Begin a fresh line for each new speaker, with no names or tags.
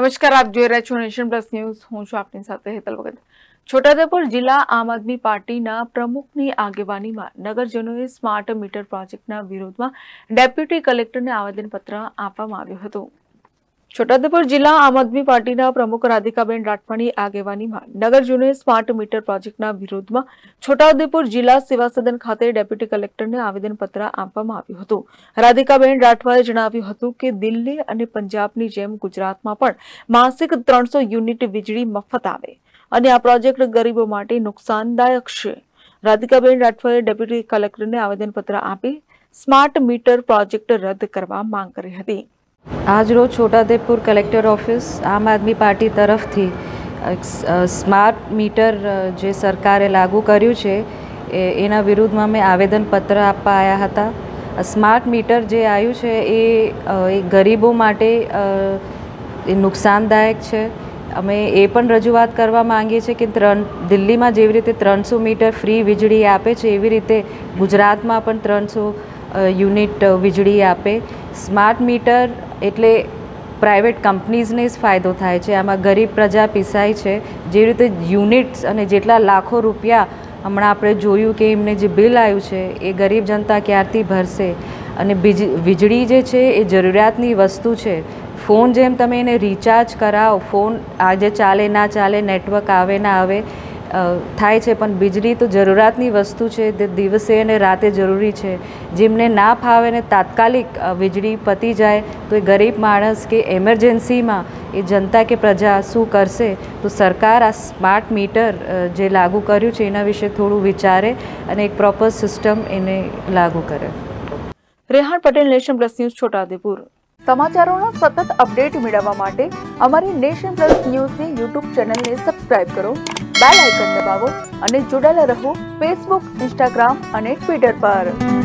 નમસ્કાર, આપ જોઈ રહ્યા છો નેશન પ્લસ ન્યૂઝ. હું છું આપની સાથે હેતલ વગત. છોટાઉદેપુર જિલ્લા આમ આદમી પાર્ટીના પ્રમુખની આગેવાનીમાં નગરજનોએ સ્માર્ટ મીટર પ્રોજેક્ટના વિરોધમાં ડેપ્યુટી કલેક્ટરને આવેદનપત્ર આપવામાં આવ્યું હતું. છોટાઉદેપુર જિલ્લા આમ આદમી પાર્ટીના પ્રમુખ રાધિકાબેન રાઠવાની આગેવાનીમાં નગરજનોએ સ્માર્ટ મીટર પ્રોજેક્ટના વિરોધમાં છોટાઉદેપુર જિલ્લા સેવા સદન ખાતે ડેપ્યુટી કલેક્ટરને આવેદનપત્ર આપવામાં આવ્યું હતું. રાધિકાબેન રાઠવાએ જણાવ્યું હતું કે દિલ્હી અને પંજાબની જેમ ગુજરાતમાં પણ માસિક ત્રણસો યુનિટ વીજળી મફત આવે અને આ પ્રોજેક્ટ ગરીબો માટે નુકસાનદાયક છે. રાધિકાબેન રાઠવાએ ડેપ્યુટી કલેક્ટરને આવેદનપત્ર આપી સ્માર્ટ મીટર પ્રોજેક્ટ રદ કરવા માંગ કરી હતી.
આજરોજ Chhotaudepur collector office Aam Aadmi party તરફથી સ્માર્ટ મીટર જે સરકારે લાગુ કર્યું છે એના વિરુદ્ધમાં મેં આવેદનપત્ર આપવા આવ્યા હતા. સ્માર્ટ મીટર જે આવ્યું છે, એ ગરીબો માટે એ નુકસાનદાયક છે. અમે એ પણ રજૂઆત કરવા માંગીએ છીએ કે ત્રણ, દિલ્હીમાં જેવી રીતે ત્રણસો મીટર ફ્રી વીજળી આપે છે, એવી રીતે ગુજરાતમાં પણ ત્રણસો યુનિટ વીજળી આપે. સ્માર્ટ મીટર એટલે પ્રાઇવેટ કંપનીઝને જ ફાયદો થાય છે. આમાં ગરીબ પ્રજા પીસાય છે. જે રીતે યુનિટ્સ અને જેટલા લાખો રૂપિયા હમણાં આપણે જોયું કે એમને જે બિલ આવ્યું છે, એ ગરીબ જનતા ક્યારથી ભરશે? અને વીજળી જે છે, એ જરૂરિયાતની વસ્તુ છે. ફોન જેમ તમે એને રિચાર્જ કરાવો, ફોન આજે ચાલે, ના ચાલે નેટવર્ક આવે, ના આવે થાય છે પણ વીજળી તો જરૂરિયાતની વસ્તુ છે તે દિવસે અને રાતે જરૂરી છે. જેમને ના ફાવે ને તાત્કાલિક વીજળી પતી જાય તો એ ગરીબ માણસ કે એમરજન્સીમાં એ જનતા કે પ્રજા શું કરશે? તો સરકાર આ સ્માર્ટ મીટર જે લાગુ કર્યું છે એના વિશે થોડું વિચારે અને એક પ્રોપર સિસ્ટમ એને લાગુ કરે.
Rehan Patel nation plus news Chhotaudepur. સમાચારોના સતત અપડેટ મેળવવા માટે અમારી નેશન પ્લસ ન્યૂઝની યુટ્યુબ ચેનલને સબસ્ક્રાઇબ કરો. બેલ આઇકન દબાવો અને જોડાયેલા રહો ફેસબુક ઇન્સ્ટાગ્રામ અને ટ્વિટર પર.